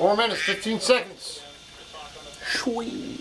Four minutes, 15 seconds. Shwee.